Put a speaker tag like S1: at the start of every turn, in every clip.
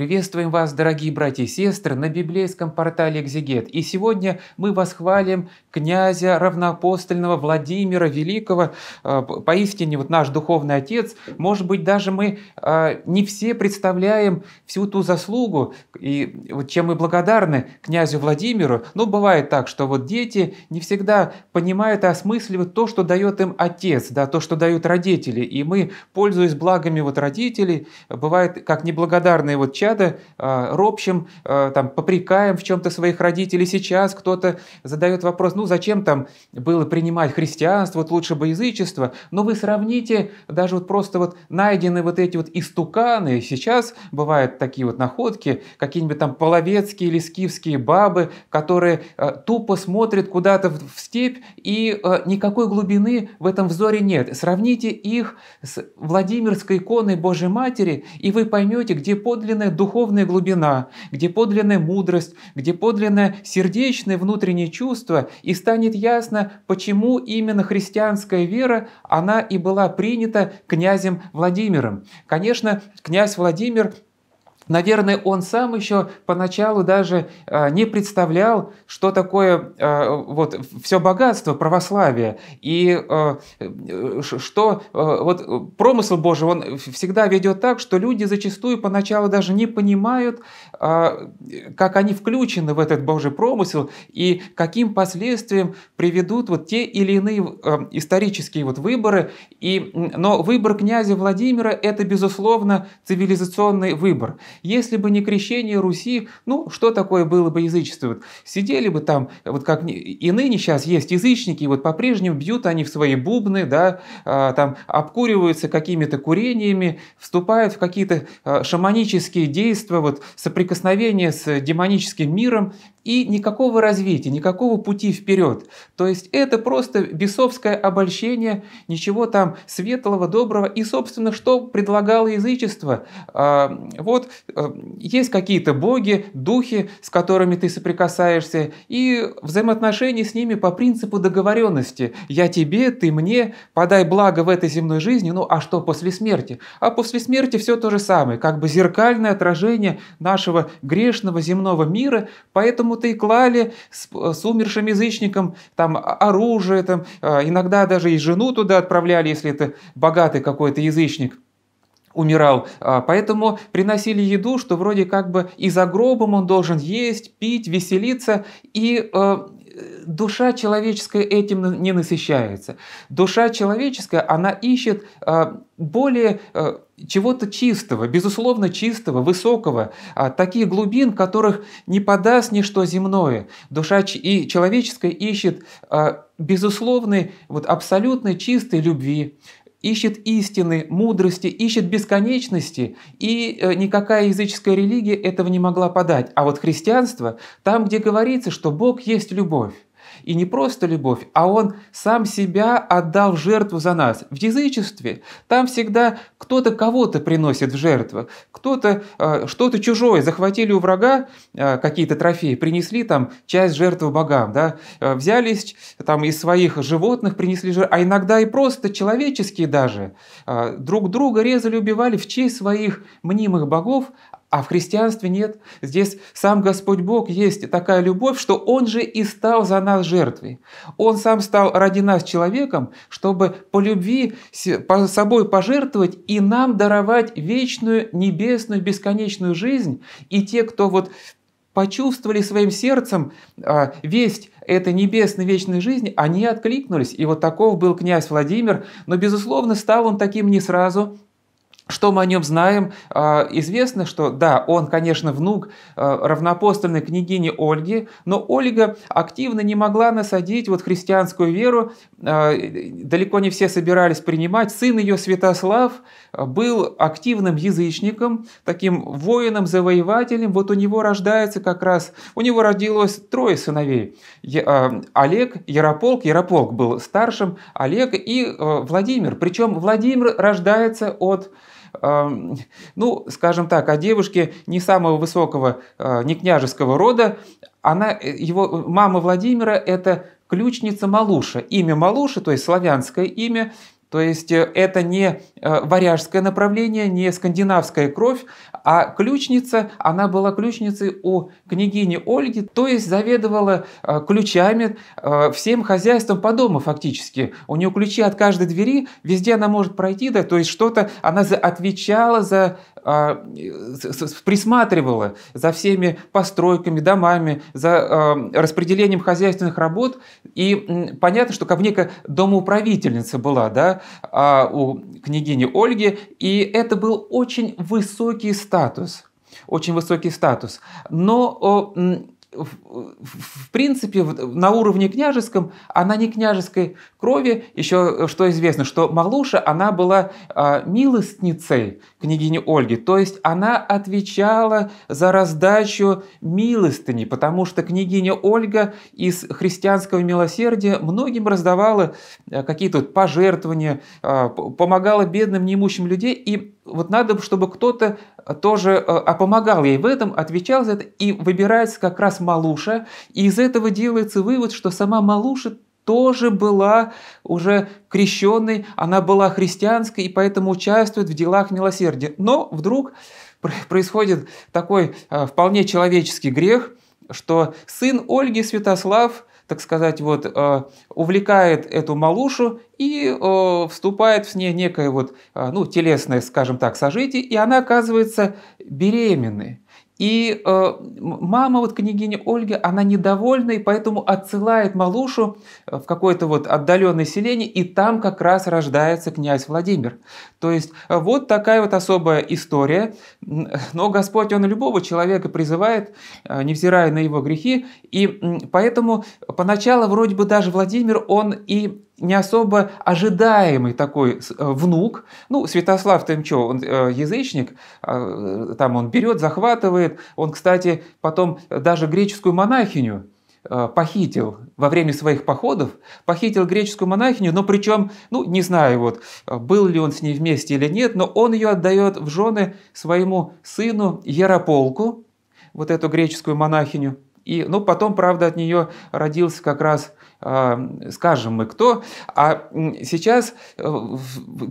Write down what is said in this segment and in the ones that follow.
S1: Приветствуем вас, дорогие братья и сестры, на библейском портале «Экзегет». И сегодня мы восхвалим князя равноапостольного Владимира Великого, э, поистине вот наш духовный отец. Может быть, даже мы э, не все представляем всю ту заслугу, и вот чем мы благодарны князю Владимиру. Но бывает так, что вот дети не всегда понимают и осмысливают то, что дает им отец, да, то, что дают родители. И мы, пользуясь благами вот родителей, бывает как неблагодарные вот чада э, ропщим, э, там, попрекаем в чем-то своих родителей. Сейчас кто-то задает вопрос, ну зачем там было принимать христианство, вот лучше бы язычество. Но вы сравните, даже вот просто вот найдены вот эти вот истуканы, сейчас бывают такие вот находки, какие-нибудь там половецкие или скифские бабы, которые э, тупо смотрят куда-то в, степь, и никакой глубины в этом взоре нет. Сравните их с Владимирской иконой Божьей Матери, и вы поймете, где подлинная духовная глубина, где подлинная мудрость, где подлинное сердечное внутреннее чувство, и станет ясно, почему именно христианская вера, она и была принята князем Владимиром. Конечно, князь Владимир Наверное, он сам еще поначалу даже а, не представлял, что такое а, вот все богатство православия и а, что вот промысл Божий он всегда ведет так, что люди зачастую поначалу даже не понимают, как они включены в этот Божий промысел и каким последствиям приведут вот те или иные исторические вот выборы. И, но выбор князя Владимира – это, безусловно, цивилизационный выбор. Если бы не крещение Руси, ну, что такое было бы язычество? Вот сидели бы там, вот как и ныне сейчас есть язычники, вот по-прежнему бьют они в свои бубны, да, а, там обкуриваются какими-то курениями, вступают в какие-то а, шаманические действия, вот соприкосновение с демоническим миром, и никакого развития, никакого пути вперед. То есть это просто бесовское обольщение, ничего там светлого, доброго. И, собственно, что предлагало язычество? А, вот есть какие-то боги, духи, с которыми ты соприкасаешься, и взаимоотношения с ними по принципу договоренности. Я тебе, ты мне, подай благо в этой земной жизни, ну а что после смерти? А после смерти все то же самое, как бы зеркальное отражение нашего грешного земного мира, поэтому поэтому-то и клали с, с умершим язычником там оружие, там, а, иногда даже и жену туда отправляли, если это богатый какой-то язычник умирал. А, поэтому приносили еду, что вроде как бы и за гробом он должен есть, пить, веселиться. И а, душа человеческая этим не насыщается. Душа человеческая, она ищет более чего-то чистого, безусловно чистого, высокого, а, таких глубин, которых не подаст ничто земное. Душа и человеческая ищет безусловной, вот абсолютной чистой любви, ищет истины, мудрости, ищет бесконечности, и э, никакая языческая религия этого не могла подать. А вот христианство, там, где говорится, что Бог есть любовь, и не просто любовь, а Он сам себя отдал в жертву за нас. В язычестве там всегда кто-то кого-то приносит в жертву, кто-то э, что-то чужое. Захватили у врага э, какие-то трофеи, принесли там часть жертвы богам, да? э, взялись там из своих животных, принесли жертву, а иногда и просто человеческие даже э, друг друга резали, убивали в честь своих мнимых богов, а в христианстве нет. Здесь сам Господь Бог есть такая любовь, что Он же и стал за нас жертвой. Он сам стал ради нас человеком, чтобы по любви по собой пожертвовать и нам даровать вечную, небесную, бесконечную жизнь. И те, кто вот почувствовали своим сердцем а, весть этой небесной вечной жизни, они откликнулись. И вот таков был князь Владимир. Но, безусловно, стал он таким не сразу, что мы о нем знаем? А, известно, что да, он, конечно, внук а, равноапостольной княгини Ольги, но Ольга активно не могла насадить вот христианскую веру, а, далеко не все собирались принимать. Сын ее Святослав был активным язычником, таким воином-завоевателем. Вот у него рождается как раз, у него родилось трое сыновей. Олег, Ярополк, Ярополк был старшим, Олег и Владимир. Причем Владимир рождается от ну, скажем так, о девушке не самого высокого, а, не княжеского рода. Она, э, его мама Владимира – это ключница Малуша. Имя Малуша, то есть славянское имя, То есть э, это не э, варяжское направление, не скандинавская кровь, а ключница, она была ключницей у княгини Ольги, то есть заведовала э, ключами всем хозяйством по дому фактически. У нее ключи от каждой двери, везде она может пройти, да, то есть что-то, она отвечала за а, присматривала за всеми постройками, домами, за распределением хозяйственных работ. И понятно, что как некая домоуправительница была да, а, у княгини Ольги, и это был очень высокий статус. Очень высокий статус. Но в принципе, на уровне княжеском она не княжеской крови. Еще что известно, что Малуша, она была а, милостницей княгини Ольги. То есть она отвечала за раздачу милостыни, потому что княгиня Ольга из христианского милосердия многим раздавала а, какие-то пожертвования, а, помогала бедным, неимущим людей. И вот надо, чтобы кто-то тоже а помогал ей в этом, отвечал за это, и выбирается как раз Малуша, и из этого делается вывод, что сама Малуша тоже была уже крещенной, она была христианской, и поэтому участвует в делах милосердия. Но вдруг происходит такой вполне человеческий грех, что сын Ольги Святослав так сказать, вот, э, увлекает эту малушу и э, вступает в ней некое вот, э, ну, телесное, скажем так, сожитие, и она оказывается беременной. И э, мама вот княгиня Ольга, она недовольна, и поэтому отсылает Малушу э, в какое-то вот отдаленное селение, и там как раз рождается князь Владимир. То есть э, вот такая вот особая история. Но Господь, Он любого человека призывает, э, невзирая на его грехи, и поэтому поначалу вроде бы даже Владимир, он и не особо ожидаемый такой э, внук. Ну, Святослав там что, он э, язычник, а, там он берет, захватывает. Он, кстати, потом даже греческую монахиню э, похитил во время своих походов, похитил греческую монахиню, но причем, ну, не знаю, вот, был ли он с ней вместе или нет, но он ее отдает в жены своему сыну Ярополку, вот эту греческую монахиню. И, ну, потом, правда, от нее родился как раз скажем мы кто. А сейчас э,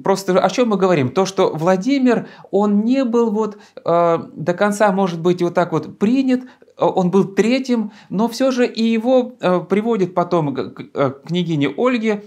S1: просто о чем мы говорим? То, что Владимир, он не был вот а, до конца, может быть, вот так вот принят, он был третьим, но все же и его э, приводит потом к э, княгине Ольге,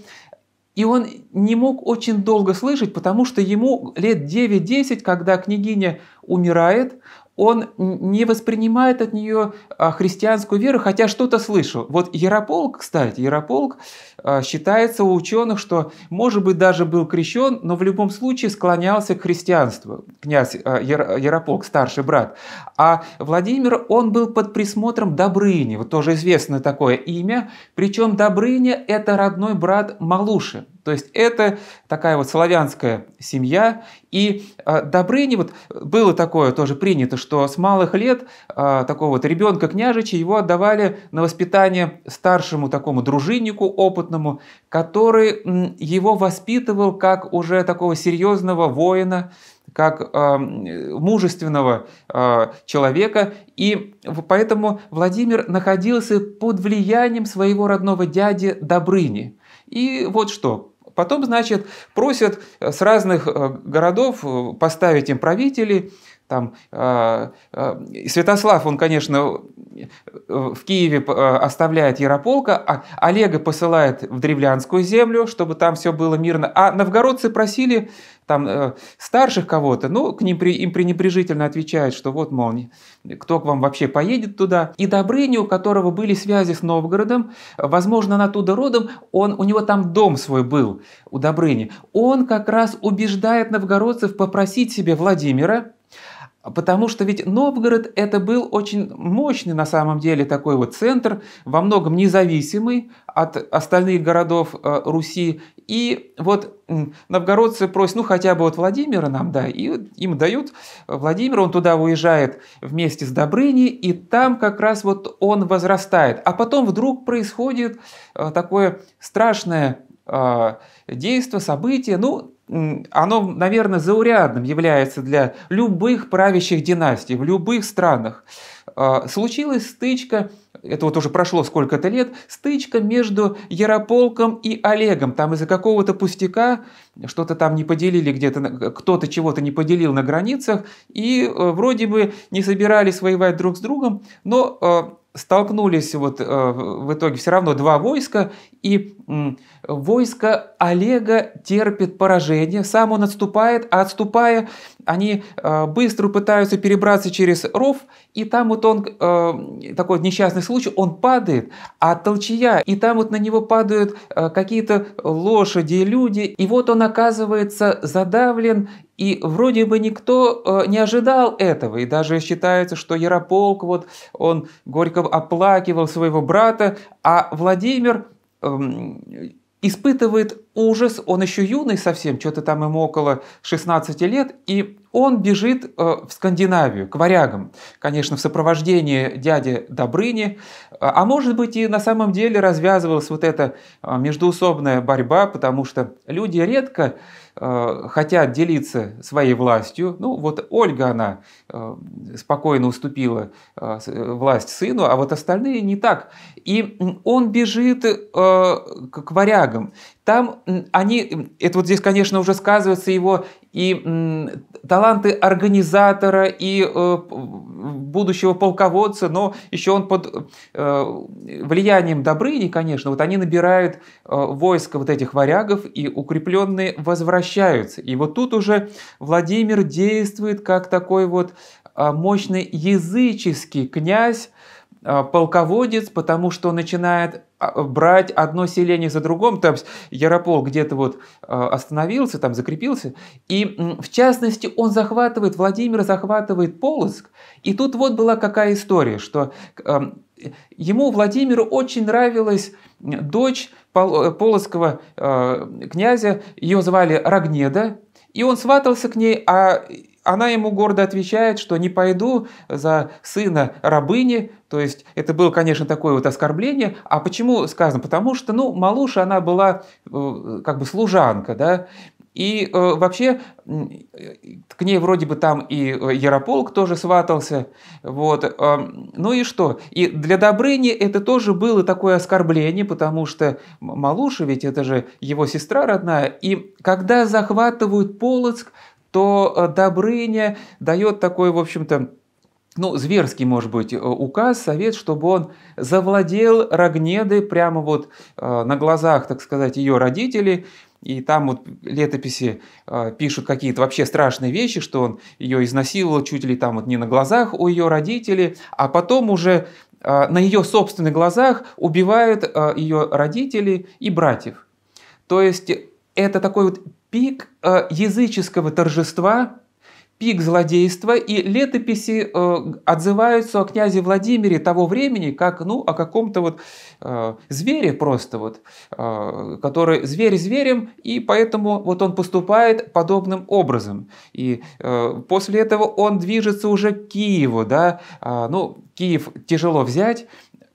S1: и он не мог очень долго слышать, потому что ему лет 9-10, когда княгиня умирает, он не воспринимает от нее а, христианскую веру, хотя что-то слышал. Вот Ярополк, кстати, Ярополк а, считается у ученых, что, может быть, даже был крещен, но в любом случае склонялся к христианству. Князь а, Ярополк, старший брат. А Владимир, он был под присмотром Добрыни, вот тоже известное такое имя, причем Добрыня – это родной брат Малуши. То есть это такая вот славянская семья. И э, Добрыни, вот было такое тоже принято, что с малых лет э, такого вот ребенка княжича его отдавали на воспитание старшему такому дружиннику опытному, который его воспитывал как уже такого серьезного воина, как э, мужественного э, человека, и поэтому Владимир находился под влиянием своего родного дяди Добрыни. И вот что, Потом, значит, просят с разных э, городов э, поставить им правителей. Там, Святослав, он, конечно, в Киеве оставляет Ярополка, а Олега посылает в Древлянскую землю, чтобы там все было мирно. А новгородцы просили там э, старших кого-то, ну, к ним при, им пренебрежительно отвечают, что вот, мол, кто к вам вообще поедет туда. И Добрыня, у которого были связи с Новгородом, возможно, он оттуда родом, он, у него там дом свой был, у Добрыни, он как раз убеждает новгородцев попросить себе Владимира, Потому что ведь Новгород это был очень мощный на самом деле такой вот центр, во многом независимый от остальных городов э, Руси. И вот новгородцы просят, ну хотя бы вот Владимира нам, да, и им дают Владимира, он туда уезжает вместе с Добрыней, и там как раз вот он возрастает. А потом вдруг происходит э, такое страшное э, действие, событие, ну, оно, наверное, заурядным является для любых правящих династий в любых странах. А, случилась стычка, это вот уже прошло сколько-то лет, стычка между Ярополком и Олегом. Там из-за какого-то пустяка что-то там не поделили где-то, кто-то чего-то не поделил на границах, и э, вроде бы не собирались воевать друг с другом, но э, столкнулись вот э, в итоге все равно два войска, и войско Олега терпит поражение, сам он отступает, а отступая, они э, быстро пытаются перебраться через ров, и там вот он, э, такой несчастный случай, он падает, а толчья, и там вот на него падают какие-то лошади и люди, и вот он оказывается задавлен и вроде бы никто э, не ожидал этого, и даже считается, что Ярополк, вот он горько оплакивал своего брата, а Владимир эм, испытывает ужас, он еще юный совсем, что-то там ему около 16 лет, и он бежит э, в Скандинавию, к варягам, конечно, в сопровождении дяди Добрыни, а может быть и на самом деле развязывалась вот эта э, междуусобная борьба, потому что люди редко хотят делиться своей властью. Ну, вот Ольга, она э, спокойно уступила э, власть сыну, а вот остальные не так. И он бежит к варягам. Там они, это вот здесь, конечно, уже сказывается его и таланты организатора, и будущего полководца, но еще он под влиянием Добрыни, конечно, вот они набирают войско вот этих варягов, и укрепленные возвращаются. И вот тут уже Владимир действует как такой вот мощный языческий князь, а, полководец, потому что начинает а, брать одно селение за другом, там Яропол где-то вот а, остановился, там закрепился, и в частности он захватывает, Владимир захватывает Полоцк, и тут вот была какая история, что ему, Владимиру, очень нравилась дочь полоцкого князя, ее звали Рогнеда, и он сватался к ней, а она ему гордо отвечает, что не пойду за сына рабыни, то есть это было, конечно, такое вот оскорбление. А почему сказано? Потому что, ну, Малуша, она была э, как бы служанка, да, и э, вообще к ней вроде бы там и э, Ярополк тоже сватался. Вот. Э, ну и что? И для Добрыни это тоже было такое оскорбление, потому что Малуша ведь это же его сестра родная. И когда захватывают Полоцк, то э, Добрыня дает такой, в общем-то, ну, зверский, может быть, э, указ, совет, чтобы он завладел Рогнедой прямо вот э, на глазах, так сказать, ее родителей, и там вот летописи э, пишут какие-то вообще страшные вещи, что он ее изнасиловал чуть ли там вот не на глазах у ее родителей, а потом уже э, на ее собственных глазах убивают э, ее родителей и братьев. То есть это такой вот пик э, языческого торжества, пик злодейства, и летописи э, отзываются о князе Владимире того времени, как ну, о каком-то вот э, звере просто, вот, э, который зверь зверем, и поэтому вот он поступает подобным образом. И э, после этого он движется уже к Киеву, да, э, ну, Киев тяжело взять,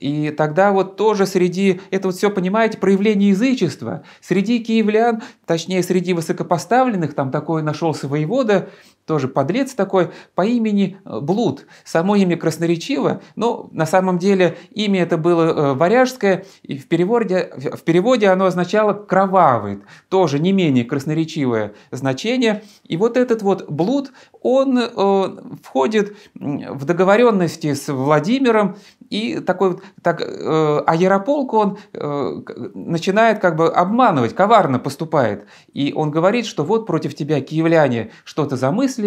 S1: и тогда вот тоже среди, это вот все, понимаете, проявление язычества. Среди киевлян, точнее, среди высокопоставленных, там такой нашелся воевода, тоже подлец такой, по имени э, Блуд. Само имя красноречиво, но на самом деле имя это было э, варяжское, и в переводе, в переводе оно означало «кровавый», тоже не менее красноречивое значение. И вот этот вот Блуд, он э, входит в договоренности с Владимиром, и такой вот, так, э, а Ярополк он э, начинает как бы обманывать, коварно поступает. И он говорит, что вот против тебя киевляне что-то замыслили,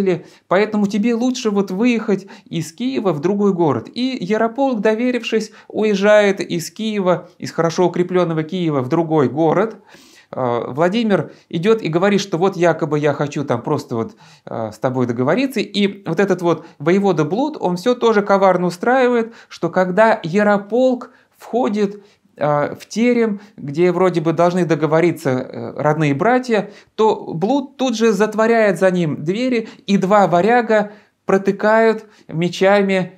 S1: поэтому тебе лучше вот выехать из Киева в другой город. И Ярополк, доверившись, уезжает из Киева, из хорошо укрепленного Киева в другой город, Э, Владимир идет и говорит, что вот якобы я хочу там просто вот э, с тобой договориться. И вот этот вот воевода Блуд, он все тоже коварно устраивает, что когда Ярополк входит в терем, где вроде бы должны договориться родные братья, то Блуд тут же затворяет за ним двери, и два варяга протыкают мечами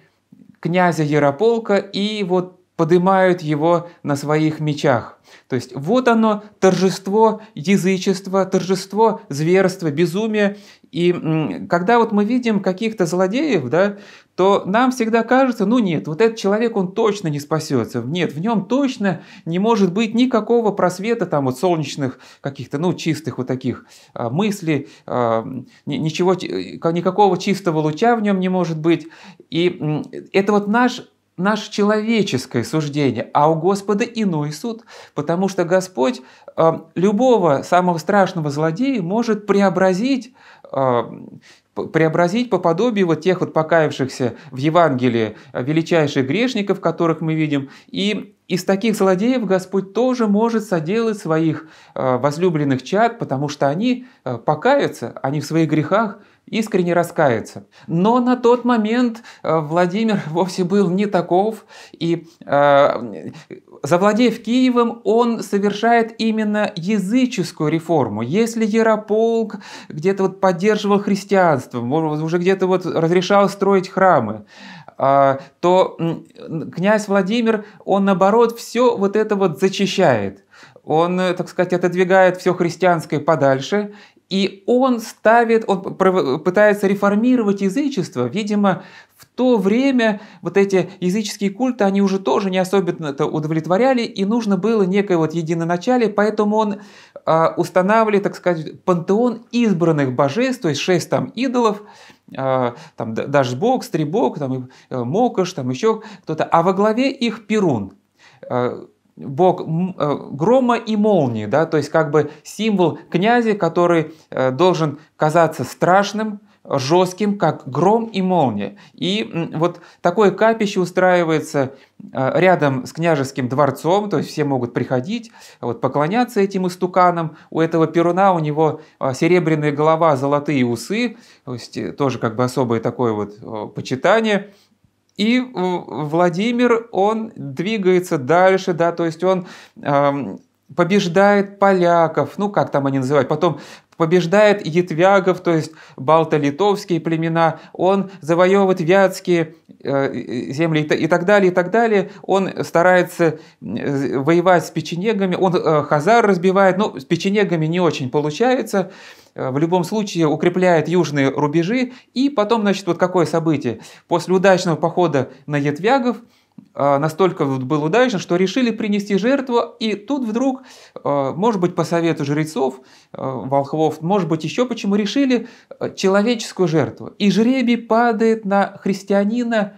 S1: князя Ярополка и вот поднимают его на своих мечах. То есть вот оно, торжество язычества, торжество зверства, безумия. И когда вот мы видим каких-то злодеев, да, то нам всегда кажется, ну нет, вот этот человек, он точно не спасется. Нет, в нем точно не может быть никакого просвета там вот солнечных каких-то, ну, чистых вот таких а, мыслей, а, ничего, никакого чистого луча в нем не может быть. И это вот наш наше человеческое суждение, а у Господа иной суд, потому что Господь э, любого самого страшного злодея может преобразить преобразить по подобию вот тех вот покаявшихся в Евангелии величайших грешников, которых мы видим. И из таких злодеев Господь тоже может соделать своих э, возлюбленных чад, потому что они покаятся, они в своих грехах искренне раскаяться. Но на тот момент э, Владимир вовсе был не таков, и э, завладев Киевом, он совершает именно языческую реформу. Если Ярополк где-то вот поддерживал христианство, уже где-то вот разрешал строить храмы, э, то князь Владимир, он наоборот все вот это вот зачищает он, э, так сказать, отодвигает все христианское подальше и он ставит, он пытается реформировать язычество. Видимо, в то время вот эти языческие культы, они уже тоже не особенно это удовлетворяли, и нужно было некое вот единоначалие, поэтому он э, устанавливает, так сказать, пантеон избранных божеств, то есть шесть там идолов, э, там даже бог, стрибок, там мокош, там еще кто-то, а во главе их Перун бог э, грома и молнии, да, то есть как бы символ князя, который э, должен казаться страшным, жестким, как гром и молния. И вот такое капище устраивается э, рядом с княжеским дворцом, то есть все могут приходить, вот, поклоняться этим истуканам. У этого перуна у него серебряная голова, золотые усы, то есть тоже как бы особое такое вот почитание. И Владимир, он двигается дальше, да, то есть он э, побеждает поляков, ну как там они называют, потом побеждает етвягов, то есть балто-литовские племена, он завоевывает вятские э, земли и так далее, и так далее. Он старается воевать с печенегами, он э, хазар разбивает, но с печенегами не очень получается. Э, в любом случае укрепляет южные рубежи. И потом, значит, вот какое событие. После удачного похода на Етвягов э, настолько был удачен, что решили принести жертву, и тут вдруг, э, может быть, по совету жрецов, волхвов, может быть, еще почему, решили человеческую жертву. И жребий падает на христианина,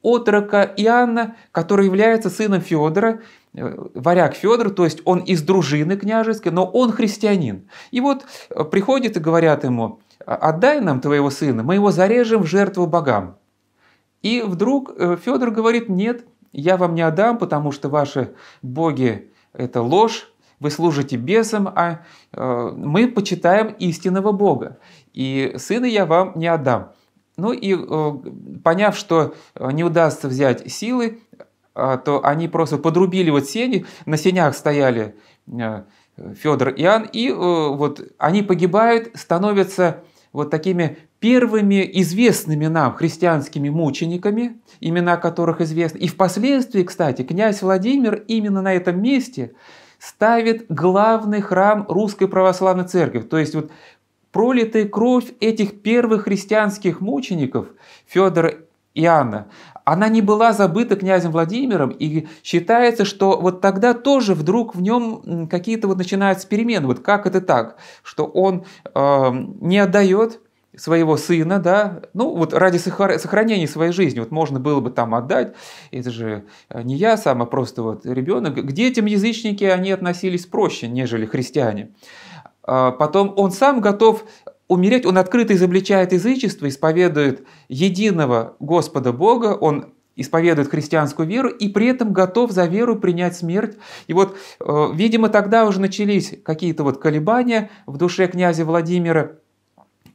S1: отрока Иоанна, который является сыном Федора, Э, варяг Федор, то есть он из дружины княжеской, но он христианин. И вот э, приходит и говорят ему, «А, отдай нам твоего сына, мы его зарежем в жертву богам. И вдруг э, Федор говорит, нет, я вам не отдам, потому что ваши боги – это ложь, вы служите бесам, а мы почитаем истинного Бога. И сына я вам не отдам. Ну и поняв, что не удастся взять силы, то они просто подрубили вот сени, на сенях стояли э, Федор и Иоанн, и э, вот они погибают, становятся вот такими первыми известными нам христианскими мучениками, имена которых известны. И впоследствии, кстати, князь Владимир именно на этом месте ставит главный храм Русской Православной Церкви. То есть вот пролитая кровь этих первых христианских мучеников Федора и Анна, она не была забыта князем Владимиром, и считается, что вот тогда тоже вдруг в нем какие-то вот начинаются перемены. Вот как это так, что он э, не отдает своего сына, да, ну вот ради сохранения своей жизни, вот можно было бы там отдать, это же не я сам, а просто вот ребенок. К детям язычники, они относились проще, нежели христиане. А потом он сам готов умереть, он открыто изобличает язычество, исповедует единого Господа Бога, он исповедует христианскую веру и при этом готов за веру принять смерть. И вот, э, видимо, тогда уже начались какие-то вот колебания в душе князя Владимира.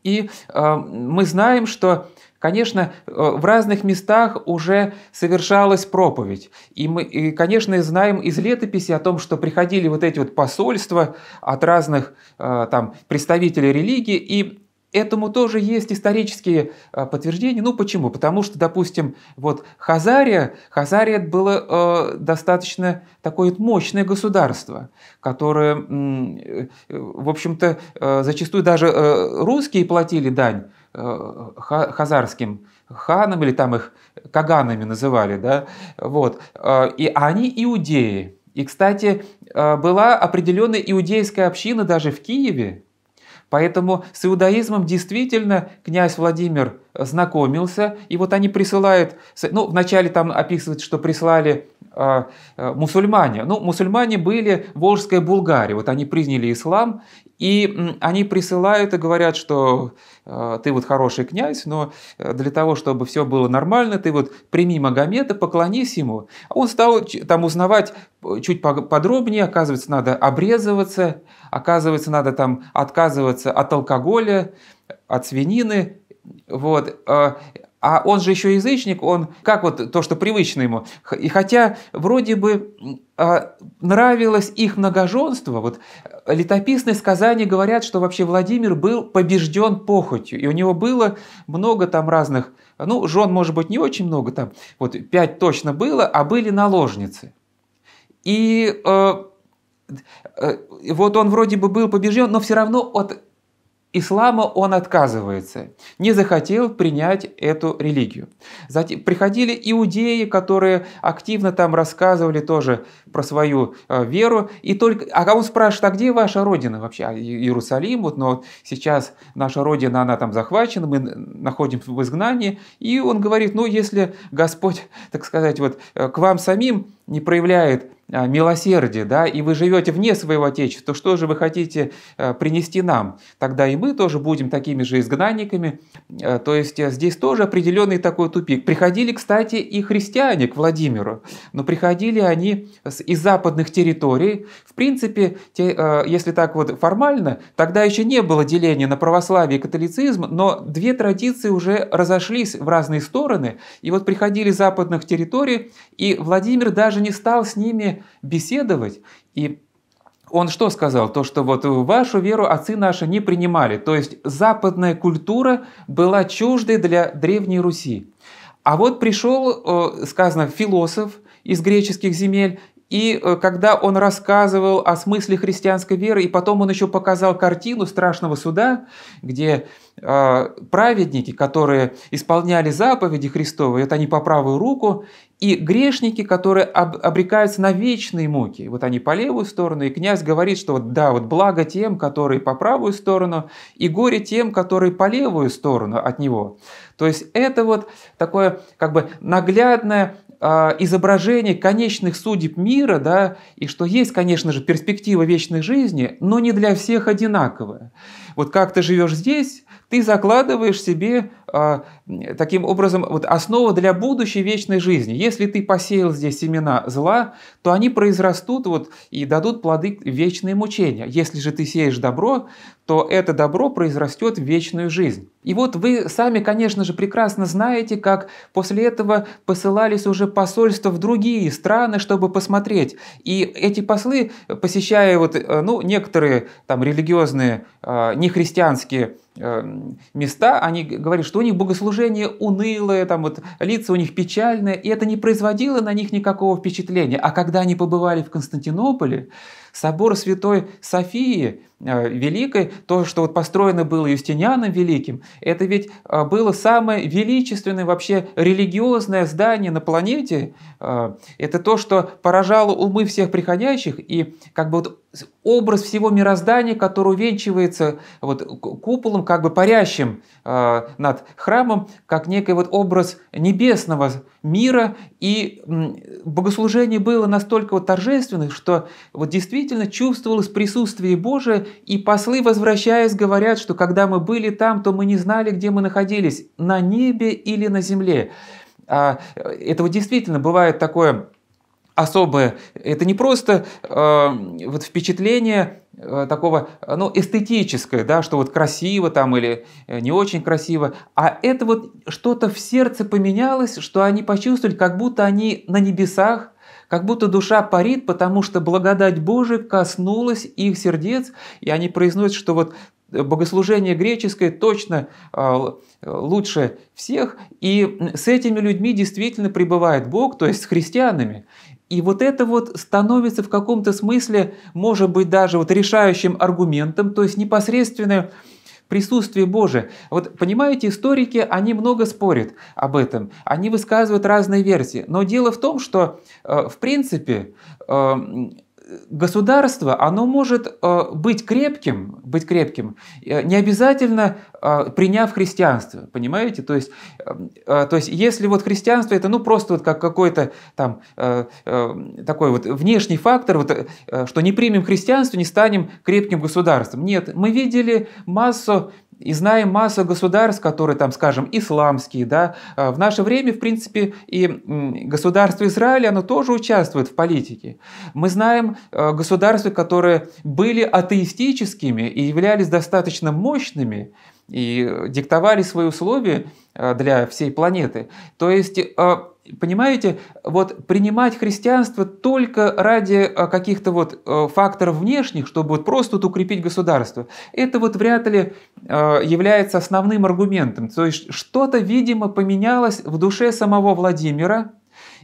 S1: И э, мы знаем, что Конечно, э, в разных местах уже совершалась проповедь. И мы, и, конечно, знаем из летописи о том, что приходили вот эти вот посольства от разных там, представителей религии, и Этому тоже есть исторические а, подтверждения. Ну почему? Потому что, допустим, вот Хазария, Хазария было э, достаточно такое мощное государство, которое, э, в общем-то, э, зачастую даже э, русские платили дань э, хазарским ханам или там их каганами называли, да, вот, э, и они иудеи. И, кстати, э, была определенная иудейская община даже в Киеве, Поэтому с иудаизмом действительно князь Владимир знакомился, и вот они присылают, ну, вначале там описывают, что прислали э, мусульмане. Ну, мусульмане были Волжская Булгария, вот они приняли ислам, и они присылают и говорят, что э, ты вот хороший князь, но э, для того, чтобы все было нормально, ты вот прими Магомета, поклонись ему. А он стал там узнавать чуть подробнее, оказывается, надо обрезываться, оказывается, надо там отказываться от алкоголя, от свинины, вот. Э, а он же еще язычник, он как вот то, что привычно ему. И хотя вроде бы а, нравилось их многоженство, вот летописные сказания говорят, что вообще Владимир был побежден похотью, и у него было много там разных, ну, жен, может быть, не очень много, там, вот пять точно было, а были наложницы. И э, э, вот он вроде бы был побежден, но все равно от ислама он отказывается, не захотел принять эту религию. Затем приходили иудеи, которые активно там рассказывали тоже про свою э, веру, и только, а он спрашивает, а где ваша родина вообще? А, Иерусалим, вот, но сейчас наша родина, она там захвачена, мы находимся в изгнании, и он говорит, ну, если Господь, так сказать, вот э, к вам самим не проявляет милосердие, да, и вы живете вне своего Отечества, то что же вы хотите э, принести нам? Тогда и мы тоже будем такими же изгнанниками. Э, то есть э, здесь тоже определенный такой тупик. Приходили, кстати, и христиане к Владимиру, но приходили они из западных территорий. В принципе, те, если так вот формально, тогда еще не было деления на православие и католицизм, но две традиции уже разошлись в разные стороны. И вот приходили западных территорий, и Владимир даже не стал с ними беседовать. И он что сказал? То, что вот вашу веру отцы наши не принимали. То есть западная культура была чуждой для Древней Руси. А вот пришел, э, сказано, философ из греческих земель, и э, когда он рассказывал о смысле христианской веры, и потом он еще показал картину страшного суда, где э, праведники, которые исполняли заповеди Христовы, это они по правую руку, и грешники, которые обрекаются на вечные муки. Вот они по левую сторону, и князь говорит, что вот, да, вот благо тем, которые по правую сторону, и горе тем, которые по левую сторону от него. То есть это вот такое как бы наглядное а, изображение конечных судеб мира, да, и что есть, конечно же, перспектива вечной жизни, но не для всех одинаковая. Вот как ты живешь здесь, ты закладываешь себе таким образом вот основу для будущей вечной жизни. Если ты посеял здесь семена зла, то они произрастут вот, и дадут плоды вечные мучения. Если же ты сеешь добро, то это добро произрастет в вечную жизнь. И вот вы сами, конечно же, прекрасно знаете, как после этого посылались уже посольства в другие страны, чтобы посмотреть. И эти послы, посещая вот, э, ну, некоторые там религиозные, а, нехристианские места, они говорят, что у них богослужение унылое, там вот лица у них печальные, и это не производило на них никакого впечатления. А когда они побывали в Константинополе, собор Святой Софии э, Великой, то, что вот построено было Юстинианом Великим, это ведь э, было самое величественное вообще религиозное здание на планете. Э, это то, что поражало умы всех приходящих, и как бы вот образ всего мироздания, который увенчивается вот куполом, как бы парящим над храмом, как некий вот образ небесного мира, и богослужение было настолько вот торжественным, что вот действительно чувствовалось присутствие Божие, и послы, возвращаясь, говорят, что когда мы были там, то мы не знали, где мы находились, на небе или на земле. А, это вот действительно бывает такое особое. Это не просто э, вот впечатление э, такого, ну, эстетическое, да, что вот красиво там или э, не очень красиво, а это вот что-то в сердце поменялось, что они почувствовали, как будто они на небесах, как будто душа парит, потому что благодать Божия коснулась их сердец, и они произносят, что вот богослужение греческое точно лучше всех, и с этими людьми действительно пребывает Бог, то есть с христианами. И вот это вот становится в каком-то смысле, может быть, даже вот решающим аргументом, то есть непосредственно присутствие Божие. Вот понимаете, историки, они много спорят об этом, они высказывают разные версии. Но дело в том, что э, в принципе э, государство, оно может э, быть крепким, быть крепким, э, не обязательно э, приняв христианство, понимаете? То есть, то есть, если вот христианство это ну просто вот как какой-то там такой вот внешний фактор, вот, что не примем христианство, не станем крепким государством. Нет, мы видели массу и знаем массу государств, которые там, скажем, исламские, да, в наше время, в принципе, и государство Израиля, оно тоже участвует в политике. Мы знаем Э, государства, которые были атеистическими и являлись достаточно мощными и диктовали свои условия э, для всей планеты. То есть, понимаете, вот принимать христианство только ради каких-то вот факторов внешних, чтобы вот просто вот укрепить государство, это вот вряд ли является основным аргументом. То есть что-то, видимо, поменялось в душе самого Владимира,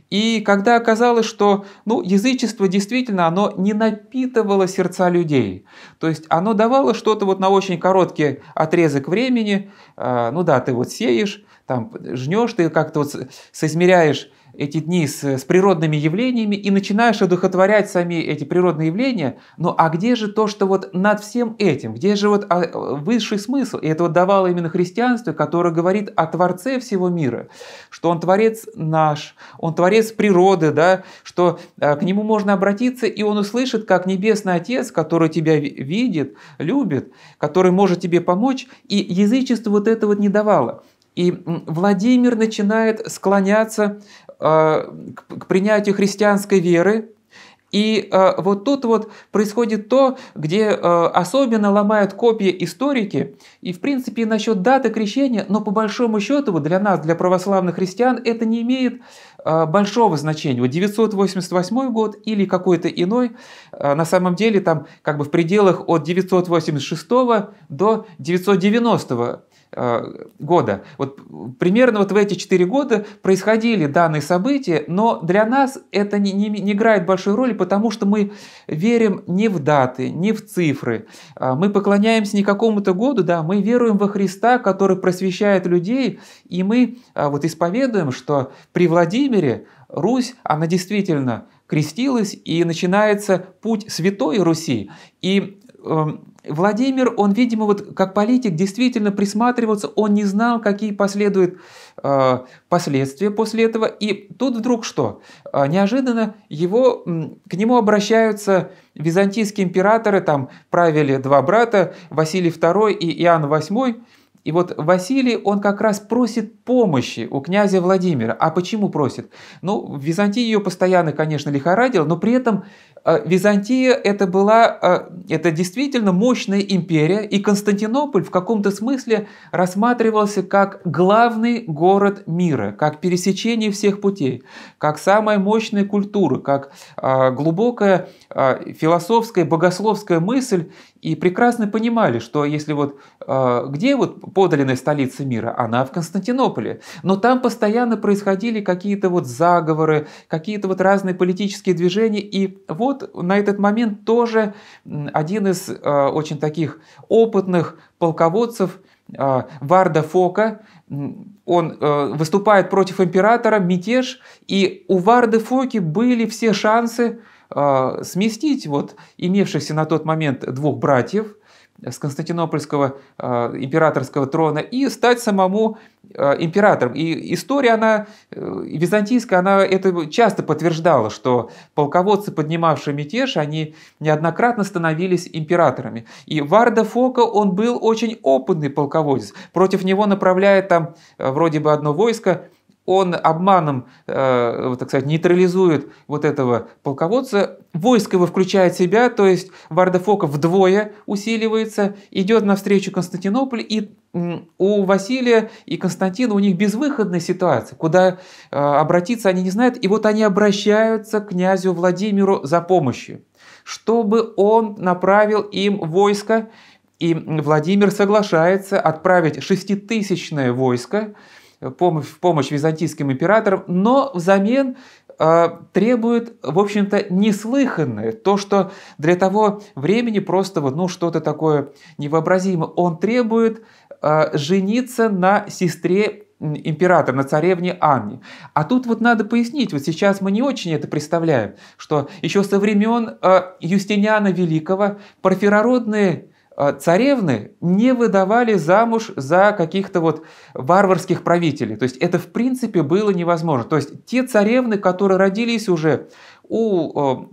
S1: и когда оказалось, что ну, язычество действительно оно не напитывало сердца людей, то есть оно давало что-то вот на очень короткий отрезок времени, ну да, ты вот сеешь, там жнешь, ты как-то вот соизмеряешь эти дни с, с природными явлениями и начинаешь одухотворять сами эти природные явления, ну а где же то, что вот над всем этим, где же вот а, высший смысл? И это вот давало именно христианство, которое говорит о Творце всего мира, что Он Творец наш, Он Творец природы, да, что а, к Нему можно обратиться, и Он услышит, как Небесный Отец, который тебя видит, любит, который может тебе помочь, и язычество вот это вот не давало. И Владимир начинает склоняться Э, к принятию христианской веры. И э, вот тут вот происходит то, где э, особенно ломают копии историки, и в принципе насчет даты крещения, но по большому счету вот для нас, для православных христиан, это не имеет большого значения. Вот 988 год или какой-то иной, на самом деле там как бы в пределах от 986 до 990 Э, года. Вот примерно вот в эти четыре года происходили данные события, но для нас это не, не, не играет большой роли, потому что мы верим не в даты, не в цифры. А мы поклоняемся не какому-то году, да, мы веруем во Христа, который просвещает людей, и мы а, вот исповедуем, что при Владимире Русь, она действительно крестилась, и начинается путь Святой Руси. И эм, Владимир, он, видимо, вот как политик действительно присматривался, он не знал, какие последуют э, последствия после этого. И тут вдруг что? Э, неожиданно его, к нему обращаются византийские императоры, там правили два брата, Василий II и Иоанн VIII, и вот Василий, он как раз просит помощи у князя Владимира. А почему просит? Ну, в Византии ее постоянно, конечно, лихорадил, но при этом Византия это была, э, это действительно мощная империя, и Константинополь в каком-то смысле рассматривался как главный город мира, как пересечение всех путей, как самая мощная культура, как э, глубокая философская, богословская мысль, и прекрасно понимали, что если вот где вот подлинная столица мира, она в Константинополе. Но там постоянно происходили какие-то вот заговоры, какие-то вот разные политические движения. И вот на этот момент тоже один из э, очень таких опытных полководцев, э, Варда Фока, он выступает против императора, мятеж, и у Варды Фоки были все шансы сместить вот имевшихся на тот момент двух братьев, с константинопольского э, императорского трона и стать самому э, императором. И история, она, э, византийская, она это часто подтверждала, что полководцы, поднимавшие мятеж, они неоднократно становились императорами. И Варда Фока, он был очень опытный полководец. Против него направляет там э, вроде бы одно войско, он обманом, э, так сказать, нейтрализует вот этого полководца, войско его включает в себя, то есть Вардафока вдвое усиливается, идет навстречу Константинополь, и у Василия и Константина у них безвыходная ситуация, куда э, обратиться они не знают, и вот они обращаются к князю Владимиру за помощью, чтобы он направил им войско И Владимир соглашается отправить шеститысячное войско в помощь византийским императорам, но взамен э, требует, в общем-то, неслыханное. То, что для того времени просто вот, ну, что-то такое невообразимое. Он требует э, жениться на сестре император, на царевне Анне. А тут вот надо пояснить, вот сейчас мы не очень это представляем, что еще со времен э, Юстиниана Великого парфирородные царевны не выдавали замуж за каких-то вот варварских правителей. То есть это в принципе было невозможно. То есть те царевны, которые родились уже у э,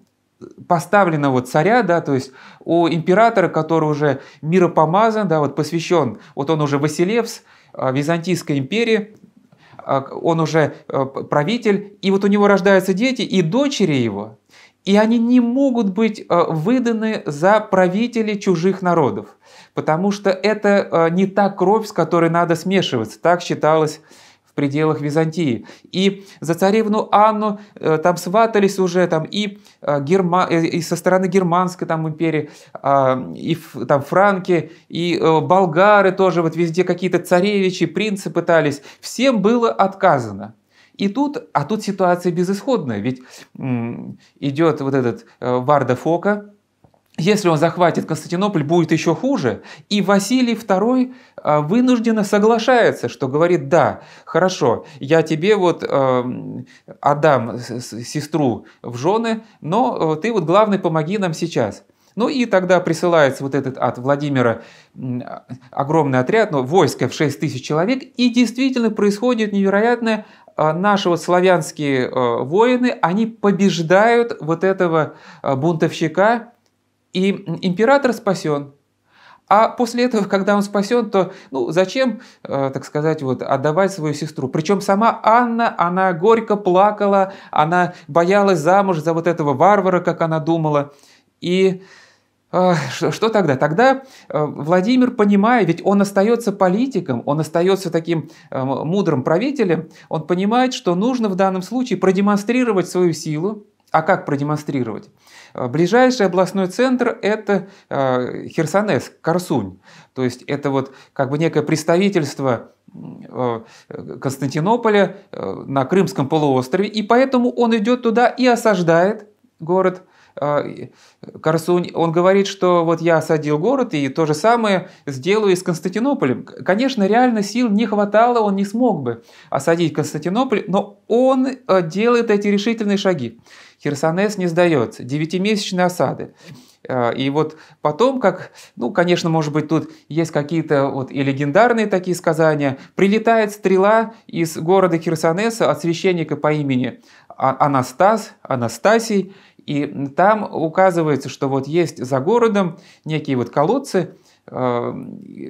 S1: поставленного царя, да, то есть у императора, который уже миропомазан, да, вот посвящен, вот он уже Василевс, Э, Византийской империи, э, он уже э, правитель, и вот у него рождаются дети и дочери его, и они не могут быть выданы за правителей чужих народов, потому что это не та кровь, с которой надо смешиваться, так считалось в пределах Византии. И за царевну Анну э, там сватались уже там и, э, Герма... Э, и со стороны Германской там империи, а, и там франки, и болгары тоже, вот везде какие-то царевичи, принцы пытались. Всем было отказано. И тут, а тут ситуация безысходная, ведь идет вот этот Варда Фока, если он захватит Константинополь, будет еще хуже. И Василий II а, вынужденно соглашается, что говорит, да, хорошо, я тебе вот э, отдам сестру в жены, но э, ты вот главный помоги нам сейчас. Ну и тогда присылается вот этот от Владимира огромный отряд, ну, войско в 6 тысяч человек, и действительно происходит невероятное а, наши вот славянские э, воины, они побеждают вот этого бунтовщика, и император спасен. А после этого, когда он спасен, то ну, зачем, так сказать, вот, отдавать свою сестру? Причем сама Анна, она горько плакала, она боялась замуж за вот этого варвара, как она думала. И что тогда? Тогда э, Владимир, понимая, ведь он остается политиком, он остается таким э, мудрым правителем, он понимает, что нужно в данном случае продемонстрировать свою силу. А как продемонстрировать? Э, ближайший областной центр – это Херсонес, Корсунь. То есть это вот как бы некое представительство Константинополя на Крымском полуострове, и поэтому он идет туда и осаждает город Корсунь. Он говорит, что вот я осадил город и то же самое сделаю и с Константинополем. Конечно, реально сил не хватало, он не смог бы осадить Константинополь, но он делает эти решительные шаги. Херсонес не сдается, девятимесячные осады. А, и вот потом, как, ну, конечно, может быть, тут есть какие-то вот и легендарные такие сказания, прилетает стрела из города Херсонеса от священника по имени а-, Анастас, Анастасий, и там указывается, что вот есть за городом некие вот колодцы, Э,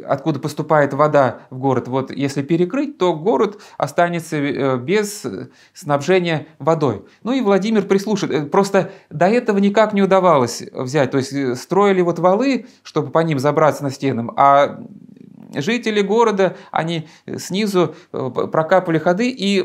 S1: откуда поступает вода в город, вот если перекрыть, то город останется э, без снабжения водой. Ну и Владимир прислушает. Просто до этого никак не удавалось взять. То есть строили вот валы, чтобы по ним забраться на стенам, а жители города, они снизу э, прокапывали ходы и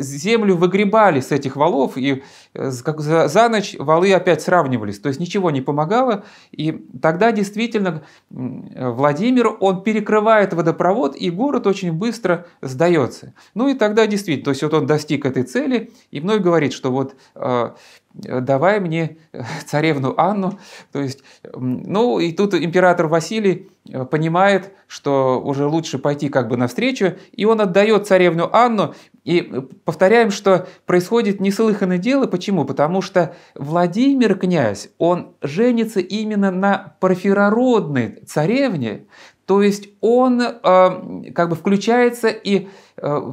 S1: землю выгребали с этих валов, и э, за ночь валы опять сравнивались, то есть ничего не помогало, и тогда действительно Владимир, он перекрывает водопровод, и город очень быстро сдается. Ну и тогда действительно, то есть вот он достиг этой цели, и мной говорит, что вот э, давай мне царевну Анну. То есть, ну и тут император Василий э, понимает, что уже лучше пойти как бы навстречу, и он отдает царевну Анну. И повторяем, что происходит неслыханное дело. Почему? Потому что Владимир князь, он женится именно на парфирородной царевне, то есть он э, как бы включается и э,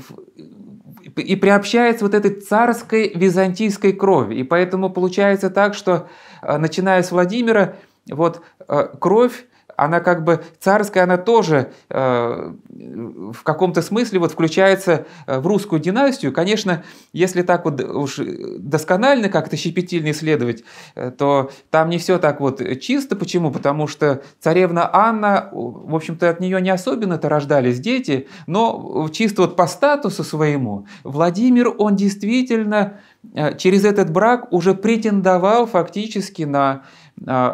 S1: и приобщается вот этой царской византийской крови. И поэтому получается так, что э, начиная с Владимира, вот э, кровь она как бы царская, она тоже э, в каком-то смысле вот включается э, в русскую династию. Конечно, если так вот уж досконально как-то щепетильно исследовать, э, то там не все так вот чисто. Почему? Потому что царевна Анна, в общем-то, от нее не особенно-то рождались дети, но чисто вот по статусу своему Владимир, он действительно э, через этот брак уже претендовал фактически на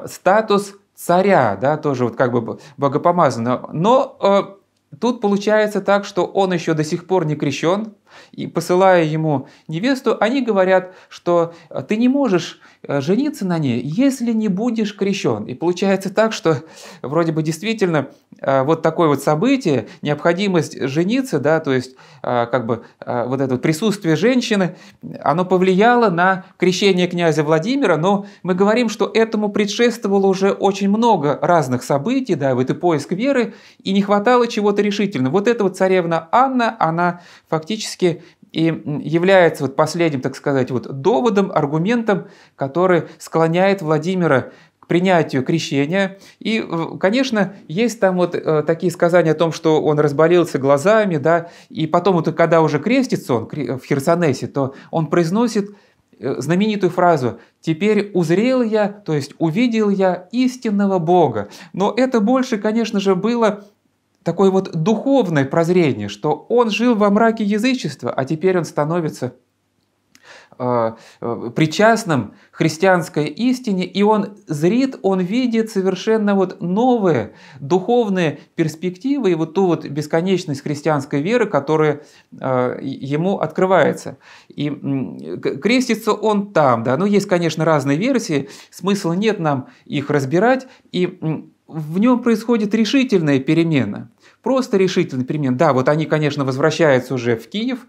S1: статус царя, да, тоже вот как бы богопомазанного. Но э, тут получается так, что он еще до сих пор не крещен, и посылая ему невесту, они говорят, что ты не можешь жениться на ней, если не будешь крещен. И получается так, что вроде бы действительно э, вот такое вот событие, необходимость жениться, да, то есть как бы вот это вот присутствие женщины, оно повлияло на крещение князя Владимира, но мы говорим, что этому предшествовало уже очень много разных событий, да, в это поиск веры, и не хватало чего-то решительного. Вот эта вот царевна Анна, она фактически и является вот последним, так сказать, вот доводом, аргументом, который склоняет Владимира к принятию крещения. И, конечно, есть там вот э, такие сказания о том, что он разболелся глазами, да, и потом вот когда уже крестится он в Херсонесе, то он произносит э, знаменитую фразу «Теперь узрел я, то есть увидел я истинного Бога». Но это больше, конечно же, было такое вот духовное прозрение, что он жил во мраке язычества, а теперь он становится э, э, причастным христианской истине, и он зрит, он видит совершенно вот новые духовные перспективы и вот ту вот бесконечность христианской веры, которая э, ему открывается. И крестится он там, да, ну есть, конечно, разные версии, смысла нет нам их разбирать, и в нем происходит решительная перемена. Просто решительный перемен. Да, вот они, конечно, возвращаются уже в Киев,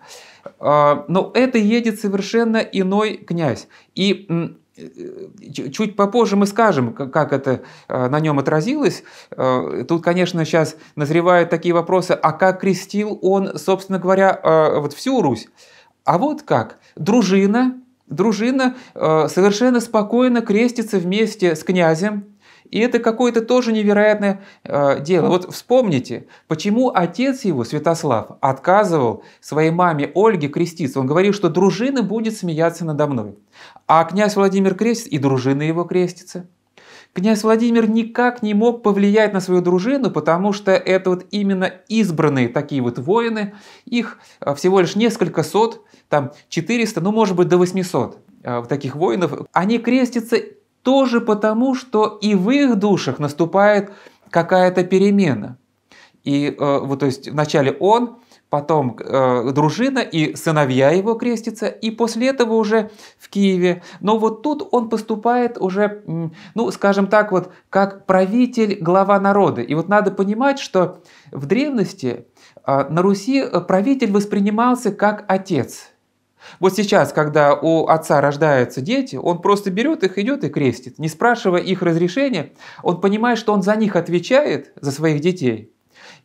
S1: а, но это едет совершенно иной князь. И э, чуть попозже мы скажем, как это а, на нем отразилось. А, тут, конечно, сейчас назревают такие вопросы, а как крестил он, собственно говоря, вот всю Русь? А вот как? Дружина, дружина совершенно спокойно крестится вместе с князем, и это какое-то тоже невероятное э, дело. Вот вспомните, почему отец его, Святослав, отказывал своей маме Ольге креститься. Он говорил, что дружина будет смеяться надо мной. А князь Владимир крестится, и дружина его крестится. Князь Владимир никак не мог повлиять на свою дружину, потому что это вот именно избранные такие вот воины, их э, всего лишь несколько сот, там 400, ну может быть до 800 э, таких воинов, они крестятся тоже потому, что и в их душах наступает какая-то перемена. И э, вот, то есть вначале он, потом э, дружина и сыновья его крестятся, и после этого уже в Киеве. Но вот тут он поступает уже, ну, скажем так, вот как правитель, глава народа. И вот надо понимать, что в древности э, на Руси правитель воспринимался как отец – вот сейчас, когда у отца рождаются дети, он просто берет их, идет и крестит, не спрашивая их разрешения. Он понимает, что он за них отвечает, за своих детей.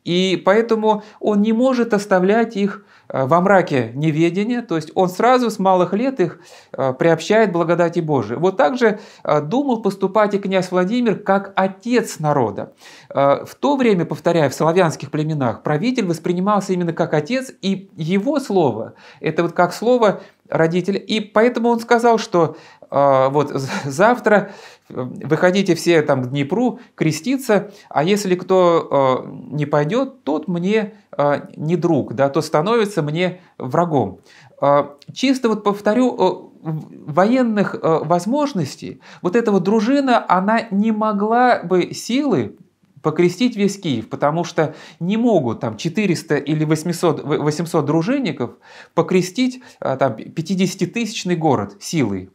S1: И поэтому он не может оставлять их Э, во мраке неведения, то есть он сразу с малых лет их э, приобщает благодати Божией. Вот так же э, думал поступать и князь Владимир как отец народа. В то время, повторяю, в славянских племенах правитель воспринимался именно как отец, и его слово, это вот как слово родителя. И поэтому он сказал, что вот завтра выходите все там к Днепру креститься, а если кто э, не пойдет, тот мне э, не друг, да, то становится мне врагом. Э, чисто вот повторю, военных возможностей, вот эта вот дружина, она не могла бы силы покрестить весь Киев, потому что не могут там 400 или 800, 800 дружинников покрестить там 50-тысячный город силой.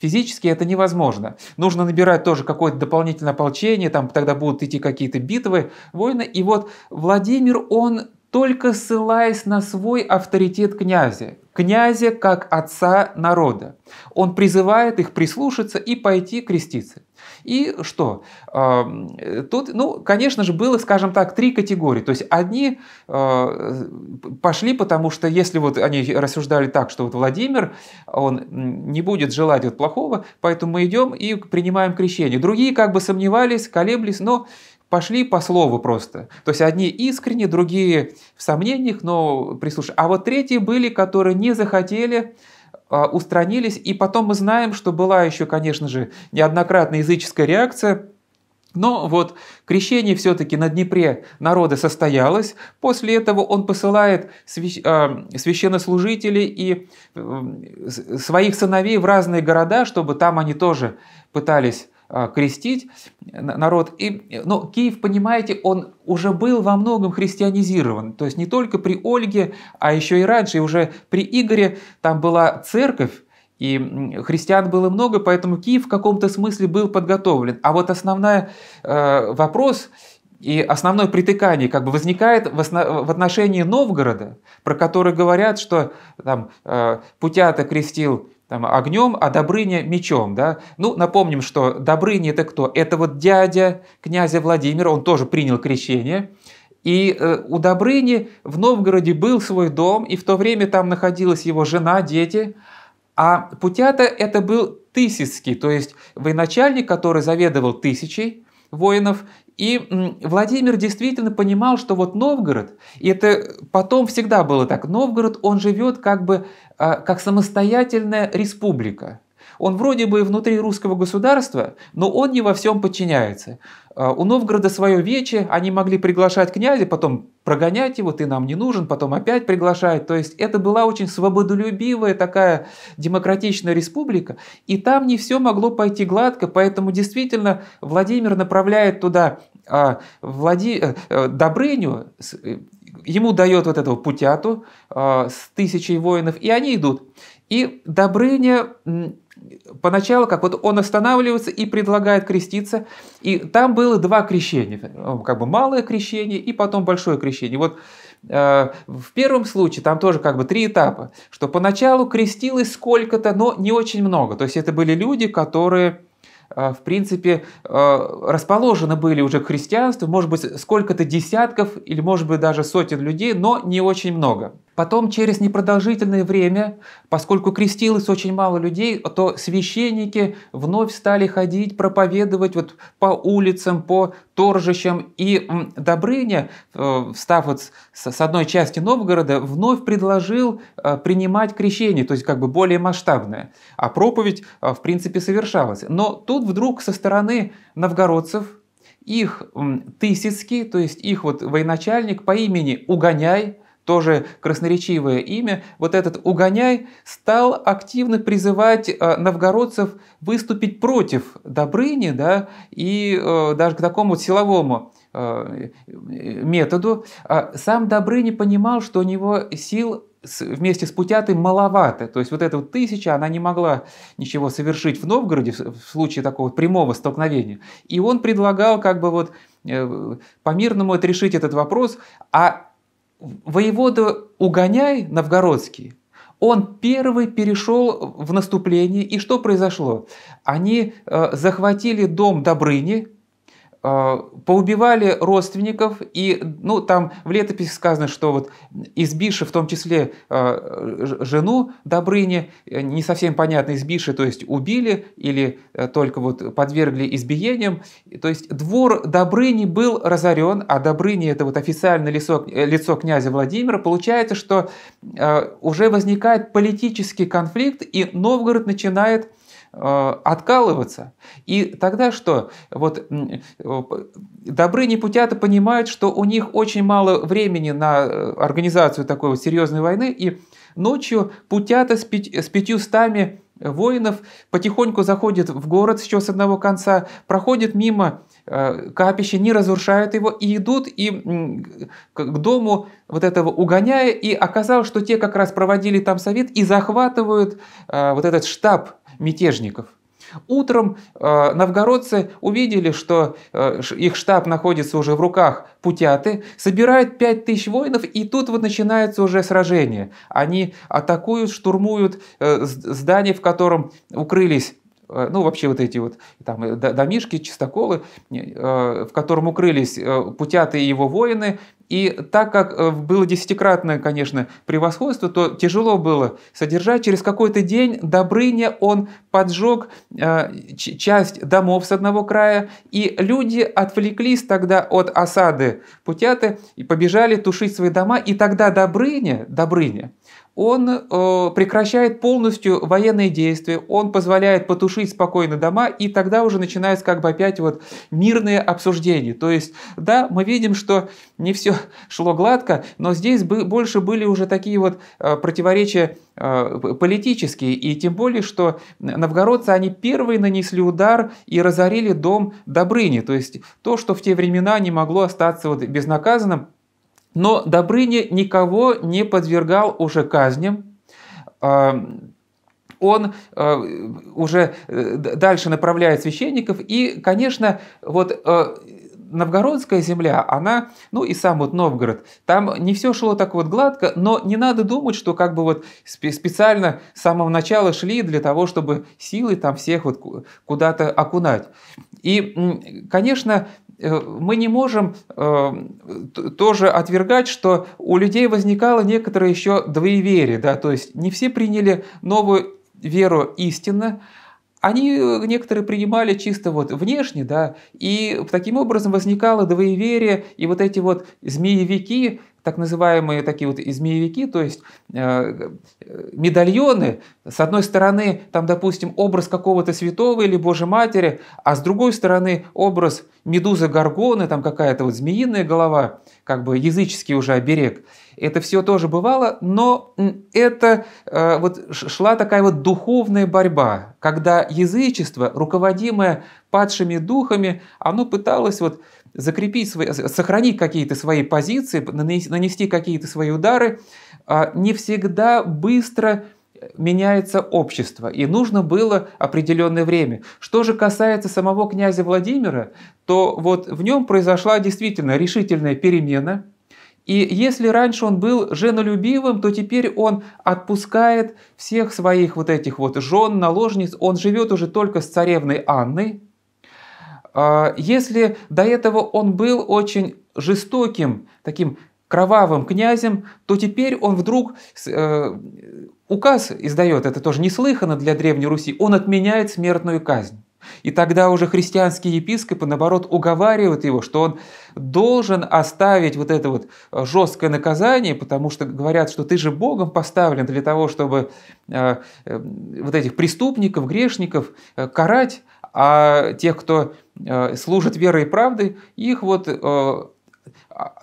S1: Физически это невозможно. Нужно набирать тоже какое-то дополнительное ополчение, там тогда будут идти какие-то битвы, войны. И вот Владимир, он только ссылаясь на свой авторитет князя, князя как отца народа, он призывает их прислушаться и пойти креститься. И что? Тут, ну, конечно же, было, скажем так, три категории. То есть одни а, пошли, потому что если вот они рассуждали так, что вот Владимир, он не будет желать вот плохого, поэтому мы идем и принимаем крещение. Другие как бы сомневались, колеблись, но пошли по слову просто. То есть одни искренне, другие в сомнениях, но прислушались. А вот третьи были, которые не захотели устранились. И потом мы знаем, что была еще, конечно же, неоднократная языческая реакция. Но вот крещение все-таки на Днепре народа состоялось. После этого он посылает а, священнослужителей и своих сыновей в разные города, чтобы там они тоже пытались крестить народ. И, но Киев, понимаете, он уже был во многом христианизирован. То есть не только при Ольге, а еще и раньше, и уже при Игоре там была церковь, и христиан было много, поэтому Киев в каком-то смысле был подготовлен. А вот основной э, вопрос и основное притыкание как бы возникает в, в отношении Новгорода, про который говорят, что там э, Путята крестил там, огнем, а Добрыня мечом. Да? Ну, напомним, что Добрыня это кто? Это вот дядя князя Владимира, он тоже принял крещение. И э, у Добрыни в Новгороде был свой дом, и в то время там находилась его жена, дети – а Путята это был Тысяцкий, то есть военачальник, который заведовал тысячей воинов. И Владимир действительно понимал, что вот Новгород, и это потом всегда было так, Новгород, он живет как бы а, как самостоятельная республика. Он вроде бы внутри русского государства, но он не во всем подчиняется. А, у Новгорода свое вече, они могли приглашать князя, потом прогонять его, ты нам не нужен, потом опять приглашать. То есть это была очень свободолюбивая такая демократичная республика, и там не все могло пойти гладко, поэтому действительно Владимир направляет туда а, Влади... Э, э, Добрыню, э, ему дает вот этого путяту а, с тысячей воинов, и они идут. И Добрыня поначалу, как вот он останавливается и предлагает креститься, и там было два крещения, как бы малое крещение и потом большое крещение. Вот э, в первом случае там тоже как бы три этапа, что поначалу крестилось сколько-то, но не очень много. То есть это были люди, которые э, в принципе, э, расположены были уже к христианству, может быть, сколько-то десятков или, может быть, даже сотен людей, но не очень много. Потом через непродолжительное время, поскольку крестилось очень мало людей, то священники вновь стали ходить, проповедовать вот по улицам, по торжищам. И Добрыня, э, став вот с одной части Новгорода, вновь предложил э, принимать крещение, то есть как бы более масштабное. А проповедь, э, в принципе, совершалась. Но тут вдруг со стороны новгородцев их Тысяцкий, то есть их вот военачальник по имени Угоняй, тоже красноречивое имя, вот этот Угоняй стал активно призывать э, новгородцев выступить против Добрыни, да, и э, даже к такому силовому э, методу. А сам Добрыни понимал, что у него сил вместе с Путятой маловато. То есть вот эта вот тысяча, она не могла ничего совершить в Новгороде в случае такого прямого столкновения. И он предлагал как бы вот по-мирному решить этот вопрос, а воевода Угоняй новгородский, он первый перешел в наступление, и что произошло? Они э, захватили дом Добрыни, поубивали родственников, и ну, там в летописи сказано, что вот избивши в том числе э, жену Добрыни, не совсем понятно, избивши, то есть убили или только вот подвергли избиениям, то есть двор Добрыни был разорен, а Добрыни это вот официальное лицо, лицо князя Владимира, получается, что уже возникает политический конфликт, и Новгород начинает Э, откалываться. И тогда что? Вот Добрыни Путята понимают, что у них очень мало времени на э, организацию такой вот серьезной войны, и ночью Путята с, пять, с пятьюстами воинов потихоньку заходит в город еще с одного конца, проходит мимо э, капища, не разрушают его и идут и к дому вот этого угоняя, и оказалось, что те как раз проводили там совет и захватывают вот этот штаб мятежников. Утром э, новгородцы увидели, что э, их штаб находится уже в руках Путяты, собирают 5000 воинов, и тут вот начинается уже сражение. Они атакуют, штурмуют э, здание, в котором укрылись ну, вообще вот эти вот там, э, домишки, чистоколы, э, в котором укрылись Путяты и его воины. И так как было десятикратное, конечно, превосходство, то тяжело было содержать. Через какой-то день Добрыня он поджег часть домов с одного края, и люди отвлеклись тогда от осады Путяты и побежали тушить свои дома. И тогда Добрыня, Добрыня он э, прекращает полностью военные действия, он позволяет потушить спокойно дома, и тогда уже начинается как бы опять вот мирные обсуждения. То есть, да, мы видим, что не все шло гладко, но здесь больше были уже такие вот э, противоречия э, политические, и тем более, что новгородцы, они первые нанесли удар и разорили дом Добрыни, то есть то, что в те времена не могло остаться вот безнаказанным, но Добрыня никого не подвергал уже казням, он э, уже э, дальше направляет священников, и, конечно, вот э, новгородская земля, она, ну и сам вот Новгород, там не все шло так вот гладко, но не надо думать, что как бы вот специально с самого начала шли для того, чтобы силы там всех вот куда-то окунать. И, конечно, мы не можем э, тоже отвергать, что у людей возникало некоторое еще двоеверие, да, то есть не все приняли новую веру истинно, они э, некоторые принимали чисто вот внешне, да, и таким образом возникало двоеверие, и вот эти вот змеевики, так называемые такие вот змеевики, то есть э, медальоны, с одной стороны, там, допустим, образ какого-то святого или Божьей Матери, а с другой стороны образ медузы Горгоны, там какая-то вот змеиная голова, как бы языческий уже оберег. Это все тоже бывало, но это э, вот шла такая вот духовная борьба, когда язычество, руководимое падшими духами, оно пыталось вот закрепить, свои, сохранить какие-то свои позиции, нанести какие-то свои удары, а не всегда быстро меняется общество, и нужно было определенное время. Что же касается самого князя Владимира, то вот в нем произошла действительно решительная перемена. И если раньше он был женолюбивым, то теперь он отпускает всех своих вот этих вот жен, наложниц. Он живет уже только с царевной Анной. А если до этого он был очень жестоким, таким кровавым князем, то теперь он вдруг э, указ издает, это тоже неслыханно для Древней Руси, он отменяет смертную казнь. И тогда уже христианские епископы, наоборот, уговаривают его, что он должен оставить вот это вот жесткое наказание, потому что говорят, что ты же Богом поставлен для того, чтобы э, э, вот этих преступников, грешников э, карать, а тех, кто э, служит верой и правдой, их вот э,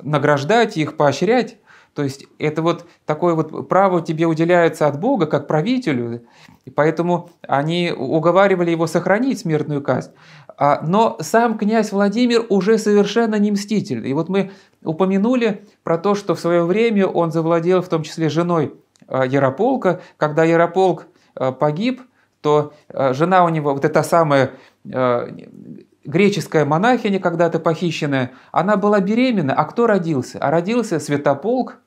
S1: награждать, их поощрять. То есть это вот такое вот право тебе уделяется от Бога как правителю, и поэтому они уговаривали его сохранить смертную казнь. А, но сам князь Владимир уже совершенно не мстительный. И вот мы упомянули про то, что в свое время он завладел в том числе женой а, Ярополка. Когда Ярополк а, погиб, то жена у него, вот эта самая греческая монахиня, когда-то похищенная, она была беременна. А кто родился? А родился Святополк,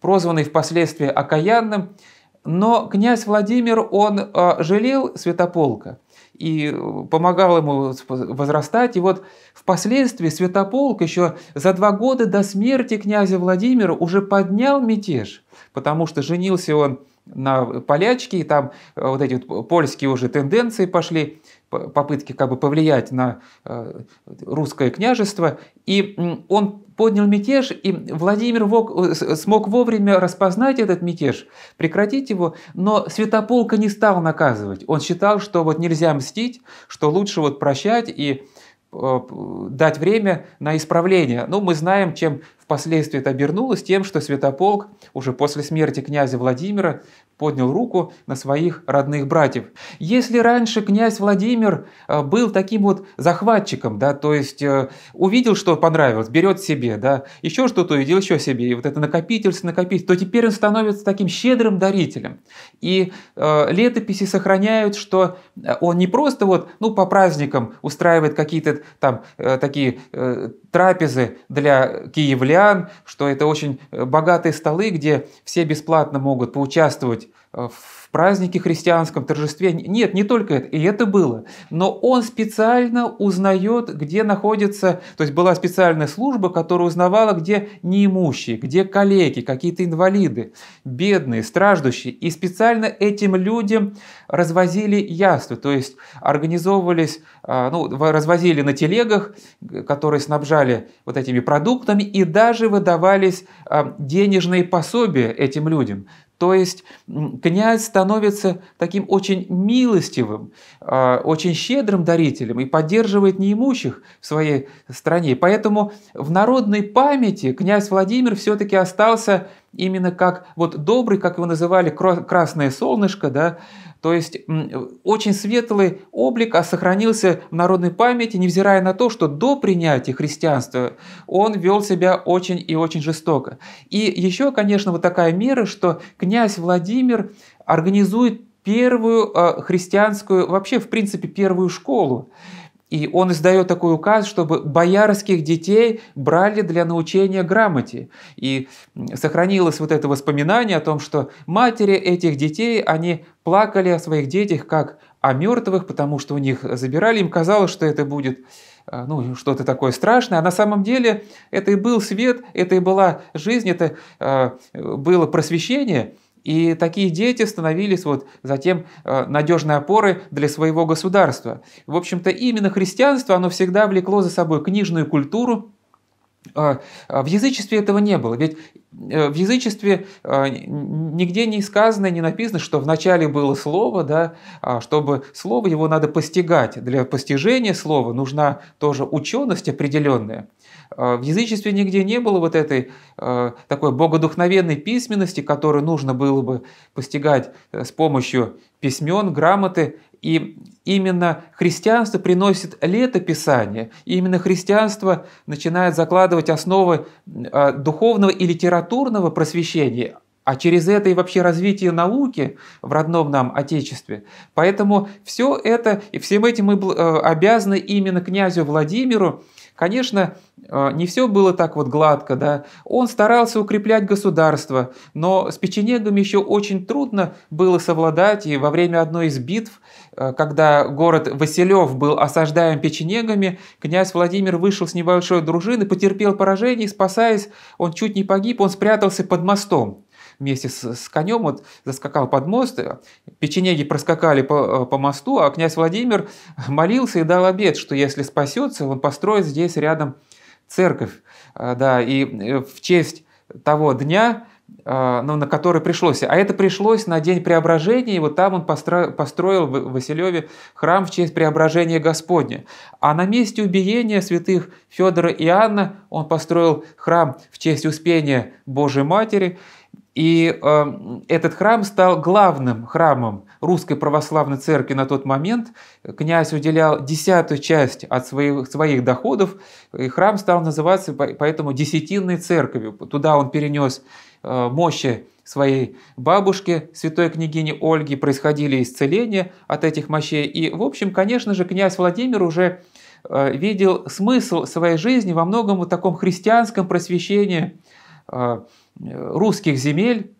S1: прозванный впоследствии окаянным. Но князь Владимир, он э, жалел Святополка и помогал ему возрастать. И вот впоследствии Святополк еще за два года до смерти князя Владимира уже поднял мятеж, потому что женился он на полячке, и там э, вот эти вот польские уже тенденции пошли попытки как бы повлиять на э, русское княжество, и он поднял мятеж, и Владимир э, смог вовремя распознать этот мятеж, прекратить его, но Святополка не стал наказывать. Он считал, что вот нельзя мстить, что лучше вот прощать и э, дать время на исправление. Ну, мы знаем, чем впоследствии это обернулось, тем, что Святополк уже после смерти князя Владимира поднял руку на своих родных братьев. Если раньше князь Владимир э, был таким вот захватчиком, да, то есть э, увидел, что понравилось, берет себе, да, еще что-то увидел, еще себе, и вот это накопительство, накопить, то теперь он становится таким щедрым дарителем. И э, летописи сохраняют, что он не просто вот, ну, по праздникам устраивает какие-то там э, такие э, трапезы для киевлян, что это очень богатые столы, где все бесплатно могут поучаствовать в празднике христианском, торжестве. Нет, не только это, и это было. Но он специально узнает, где находится, то есть была специальная служба, которая узнавала, где неимущие, где калеки, какие-то инвалиды, бедные, страждущие. И специально этим людям развозили яства, то есть организовывались, а, ну, развозили на телегах, которые снабжали вот этими продуктами, и даже выдавались а, денежные пособия этим людям. То есть князь становится таким очень милостивым, а, очень щедрым дарителем и поддерживает неимущих в своей стране. Поэтому в народной памяти князь Владимир все-таки остался именно как вот добрый, как его называли, красное солнышко, да, то есть очень светлый облик а сохранился в народной памяти, невзирая на то, что до принятия христианства он вел себя очень и очень жестоко. И еще, конечно, вот такая мера, что князь Владимир организует первую э, христианскую, вообще, в принципе, первую школу. И он издает такой указ, чтобы боярских детей брали для научения грамоте. И сохранилось вот это воспоминание о том, что матери этих детей, они плакали о своих детях как о мертвых, потому что у них забирали. Им казалось, что это будет э, ну, что-то такое страшное, а на самом деле это и был свет, это и была жизнь, это э, было просвещение – и такие дети становились вот затем э, надежной опорой для своего государства. В общем-то, именно христианство, оно всегда влекло за собой книжную культуру, э, в язычестве этого не было. Ведь э, в язычестве нигде не сказано, не написано, что вначале было слово, да, а чтобы слово его надо постигать. Для постижения слова нужна тоже ученость определенная. А, в язычестве нигде не было вот этой а, такой богодухновенной письменности, которую нужно было бы постигать э, с помощью письмен, грамоты. И именно христианство приносит летописание, и именно христианство начинает закладывать основы а, духовного и литературного просвещения, а через это и вообще развитие науки в родном нам Отечестве. Поэтому все это, и всем этим мы э, обязаны именно князю Владимиру, Конечно, э, не все было так вот гладко, да. Он старался укреплять государство, но с печенегами еще очень трудно было совладать, и во время одной из битв, э, когда город Василев был осаждаем печенегами, князь Владимир вышел с небольшой дружины, потерпел поражение, спасаясь, он чуть не погиб, он спрятался под мостом вместе с, с конем вот заскакал под мост, печенеги проскакали по, э, по мосту, а князь Владимир молился и дал обет, что если спасется, он построит здесь рядом церковь. А, да, и э, в честь того дня, ну, на который пришлось. А это пришлось на день преображения, и вот там он построил в Василеве храм в честь преображения Господня. А на месте убиения святых Федора и Анна он построил храм в честь успения Божьей Матери. И э, этот храм стал главным храмом Русской Православной Церкви на тот момент. Князь уделял десятую часть от своих, своих доходов, и храм стал называться поэтому Десятинной Церковью. Туда он перенес э, мощи своей бабушки, святой княгини Ольги, происходили исцеления от этих мощей. И, в общем, конечно же, князь Владимир уже э, видел смысл своей жизни во многом в таком христианском просвещении э, русских земель,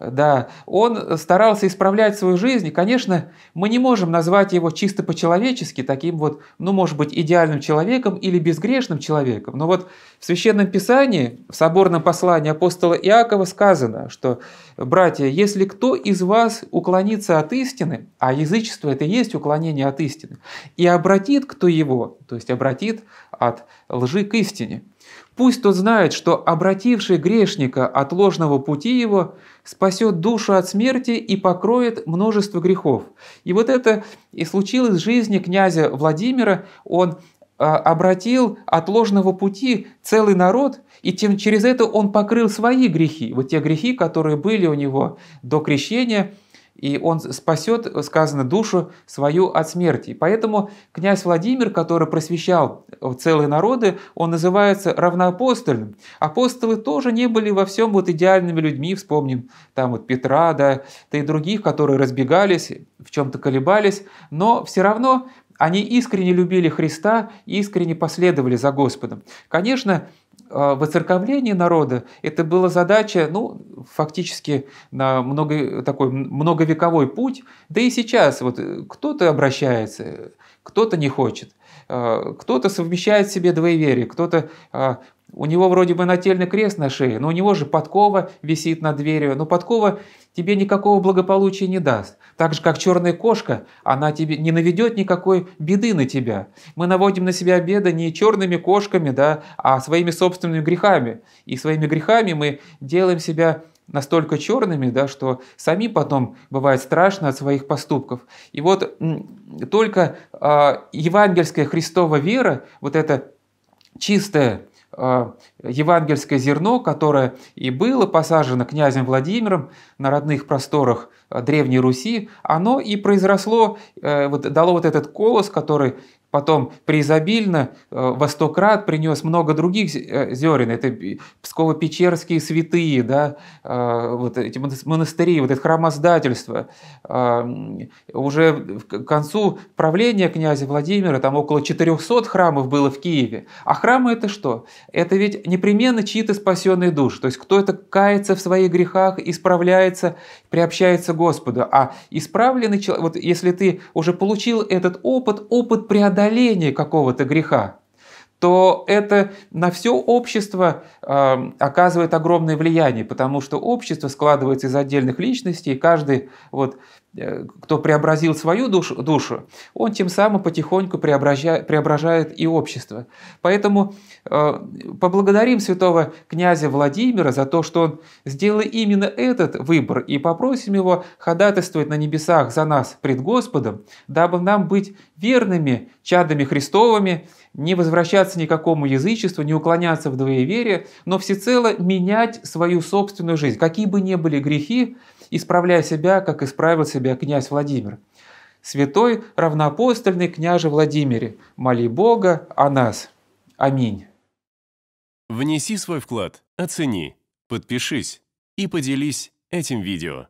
S1: да, он старался исправлять свою жизнь. И, конечно, мы не можем назвать его чисто по-человечески, таким вот, ну, может быть, идеальным человеком или безгрешным человеком. Но вот в Священном Писании, в соборном послании апостола Иакова сказано, что, братья, если кто из вас уклонится от истины, а язычество это и есть уклонение от истины, и обратит кто его, то есть обратит от лжи к истине – Пусть тот знает, что обративший грешника от ложного пути его спасет душу от смерти и покроет множество грехов. И вот это и случилось в жизни князя Владимира. Он а, обратил от ложного пути целый народ, и тем, через это он покрыл свои грехи, вот те грехи, которые были у него до крещения – и он спасет, сказано, душу свою от смерти. Поэтому князь Владимир, который просвещал целые народы, он называется равноапостольным. Апостолы тоже не были во всем вот идеальными людьми, вспомним там вот Петра, да, да и других, которые разбегались, в чем-то колебались, но все равно они искренне любили Христа, искренне последовали за Господом. Конечно, воцерковление народа это была задача, ну, фактически на много, такой многовековой путь. Да и сейчас вот кто-то обращается, кто-то не хочет, а, кто-то совмещает в себе двоеверие, кто-то а, у него вроде бы нательный крест на шее, но у него же подкова висит над дверью. Но подкова тебе никакого благополучия не даст. Так же, как черная кошка, она тебе не наведет никакой беды на тебя. Мы наводим на себя беды не черными кошками, да, а своими собственными грехами. И своими грехами мы делаем себя настолько черными, да, что сами потом бывает страшно от своих поступков. И вот только э, евангельская Христова вера, вот это чистое э, евангельское зерно, которое и было посажено князем Владимиром на родных просторах Древней Руси, оно и произросло, э, вот, дало вот этот колос, который потом преизобильно э, во сто крат принес много других э, зерен. Это Псково-Печерские святые, да, э, вот эти монастыри, вот это храмоздательство. Уже к концу правления князя Владимира там около 400 храмов было в Киеве. А храмы это что? Это ведь непременно чьи-то спасенные души. То есть кто это кается в своих грехах, исправляется, приобщается к Господу. А исправленный человек, вот если ты уже получил этот опыт, опыт преодоления, какого-то греха, то это на все общество э, оказывает огромное влияние, потому что общество складывается из отдельных личностей, и каждый, вот, кто преобразил свою душу, душу, он тем самым потихоньку преображает, преображает и общество. Поэтому э, поблагодарим святого князя Владимира за то, что он сделал именно этот выбор, и попросим его ходатайствовать на небесах за нас пред Господом, дабы нам быть верными чадами Христовыми, не возвращаться ни к какому язычеству, не уклоняться в двоеверие, но всецело менять свою собственную жизнь. Какие бы ни были грехи, исправляя себя, как исправил себя князь Владимир. Святой равноапостольный княже Владимире, моли Бога о нас. Аминь.
S2: Внеси свой вклад, оцени, подпишись и поделись этим видео.